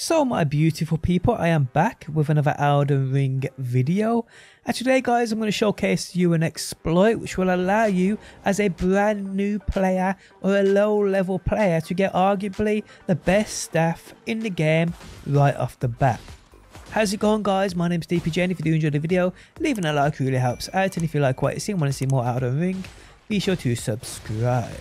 So my beautiful people, I am back with another Elden Ring video. And today guys, I'm going to showcase you an exploit which will allow you as a brand new player or a low level player to get arguably the best staff in the game right off the bat. How's it going guys? My name's DPJ and if you do enjoy the video, leaving a like really helps out and if you like what you see and want to see more Elden Ring, be sure to subscribe.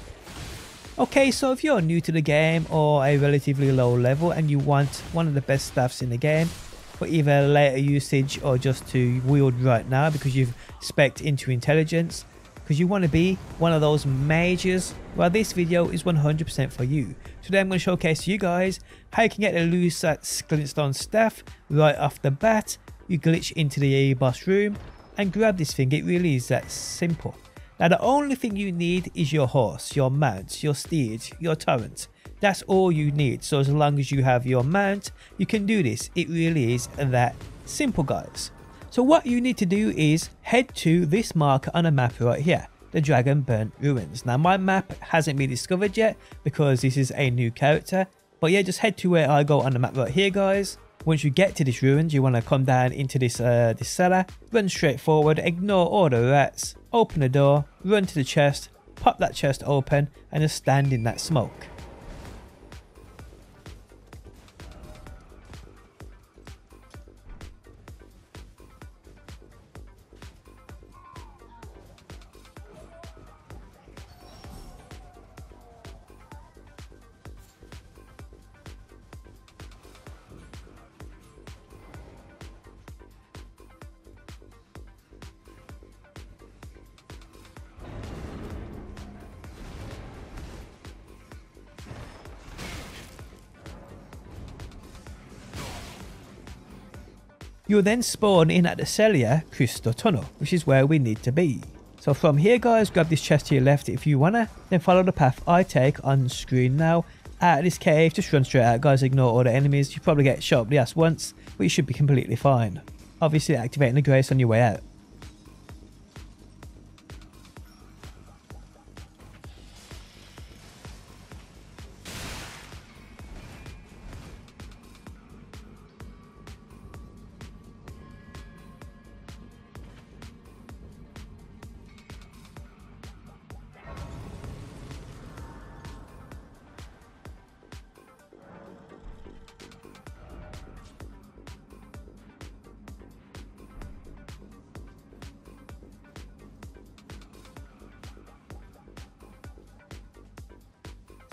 Okay, so if you're new to the game or a relatively low level and you want one of the best staffs in the game for either later usage or just to wield right now because you've spec into intelligence, because you want to be one of those mages, well this video is 100% for you. Today I'm going to showcase to you guys how you can get the Lusat Glintstone staff right off the bat. You glitch into the boss room and grab this thing, it really is that simple. Now the only thing you need is your horse, your mount, your steed, your torrent. That's all you need. So as long as you have your mount, you can do this. It really is that simple guys. So what you need to do is head to this marker on a map right here, the Dragon Burnt Ruins. Now my map hasn't been discovered yet because this is a new character. But yeah, just head to where I go on the map right here guys. Once you get to this ruins, you want to come down into this uh, this cellar, run straight forward, ignore all the rats, open the door, run to the chest, pop that chest open, and just stand in that smoke. You'll then spawn in at the Sellia Crystal Tunnel, which is where we need to be. So from here guys, grab this chest to your left if you wanna, then follow the path I take on screen now. Out of this cave, just run straight out guys, ignore all the enemies. You probably get shot up the ass once, but you should be completely fine. Obviously activating the grace on your way out.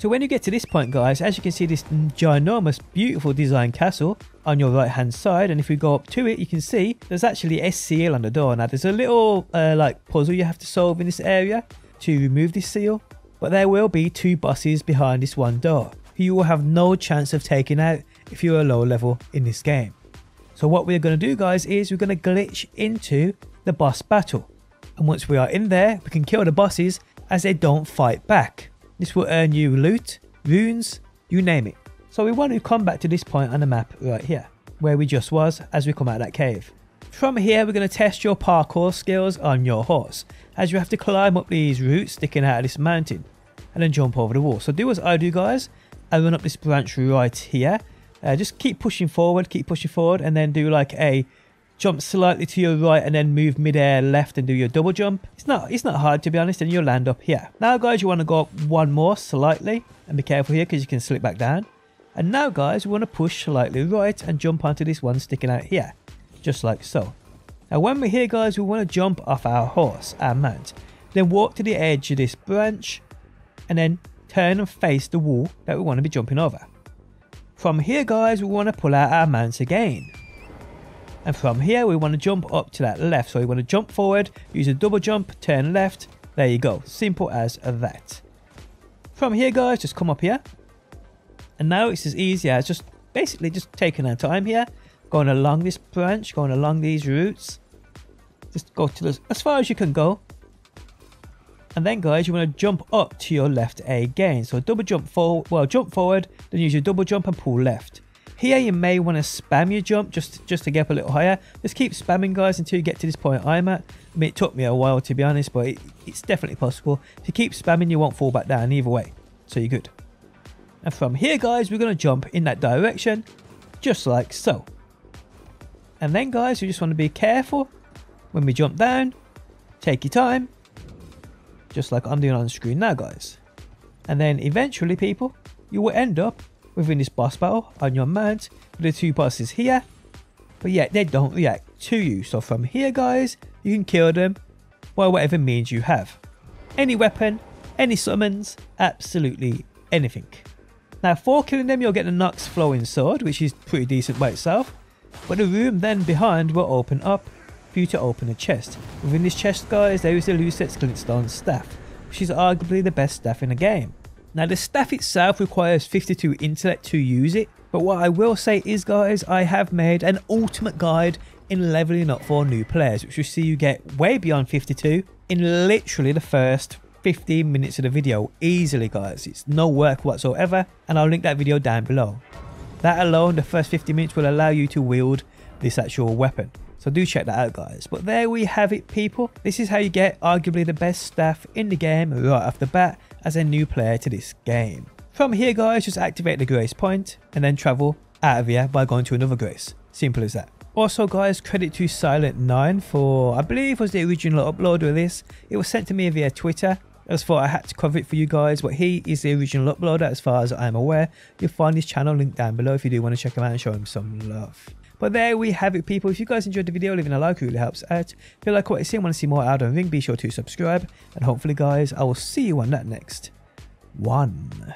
So when you get to this point guys, as you can see this ginormous beautiful design castle on your right hand side and if we go up to it you can see there's actually a seal on the door. Now there's a little uh, like puzzle you have to solve in this area to remove this seal but there will be two bosses behind this one door who you will have no chance of taking out if you're a low level in this game. So what we're going to do guys is we're going to glitch into the boss battle and once we are in there we can kill the bosses as they don't fight back. This will earn you loot, runes, you name it. So we want to come back to this point on the map right here, where we just was as we come out of that cave. From here we're going to test your parkour skills on your horse, as you have to climb up these roots sticking out of this mountain, and then jump over the wall. So do as I do guys, I run up this branch right here, uh, just keep pushing forward, keep pushing forward, and then do like a jump slightly to your right and then move mid-air left and do your double jump. It's not it's not hard to be honest and you'll land up here. Now guys you want to go up one more slightly and be careful here because you can slip back down. And now guys we want to push slightly right and jump onto this one sticking out here. Just like so. Now when we're here guys we want to jump off our horse, our mount. Then walk to the edge of this branch and then turn and face the wall that we want to be jumping over. From here guys we want to pull out our mounts again. And from here, we want to jump up to that left. So we want to jump forward, use a double jump, turn left. There you go. Simple as that. From here, guys, just come up here. And now it's as easy as just basically just taking our time here. Going along this branch, going along these roots. Just go to the, as far as you can go. And then guys, you want to jump up to your left again. So double jump forward, well jump forward, then use your double jump and pull left. Here you may want to spam your jump just, just to get up a little higher. Just keep spamming guys until you get to this point I'm at. I mean it took me a while to be honest but it, it's definitely possible. If you keep spamming you won't fall back down either way. So you're good. And from here guys we're going to jump in that direction. just like so. And then guys, you just want to be careful when we jump down, take your time, just like I'm doing on screen now guys. And then eventually people, you will end up within this boss battle on your mount with the two bosses here, but yet they don't react to you. So from here guys, you can kill them by whatever means you have. Any weapon, any summons, absolutely anything. Now for killing them you'll get the Nox Flowing Sword which is pretty decent by itself, but the room then behind will open up for you to open a chest. Within this chest guys there is the Lusat's Glintstone Staff, which is arguably the best staff in the game. Now the staff itself requires 52 intellect to use it, but what I will say is guys, I have made an ultimate guide in leveling up for new players, which will see you get way beyond 52 in literally the first 15 minutes of the video easily guys. It's no work whatsoever and I'll link that video down below. That alone, the first 50 minutes will allow you to wield this actual weapon. So do check that out guys. But there we have it people. This is how you get arguably the best staff in the game right off the bat as a new player to this game. From here guys, just activate the grace point and then travel out of here by going to another grace. Simple as that. Also guys, credit to SilentNine for, I believe was the original uploader of this. It was sent to me via Twitter. Just thought I had to cover it for you guys, but he is the original uploader as far as I'm aware. You'll find his channel linked down below if you do want to check him out and show him some love. But there we have it people. If you guys enjoyed the video, leaving a like really helps out. If you like what you see and want to see more Elden Ring, be sure to subscribe. And hopefully guys, I will see you on that next one.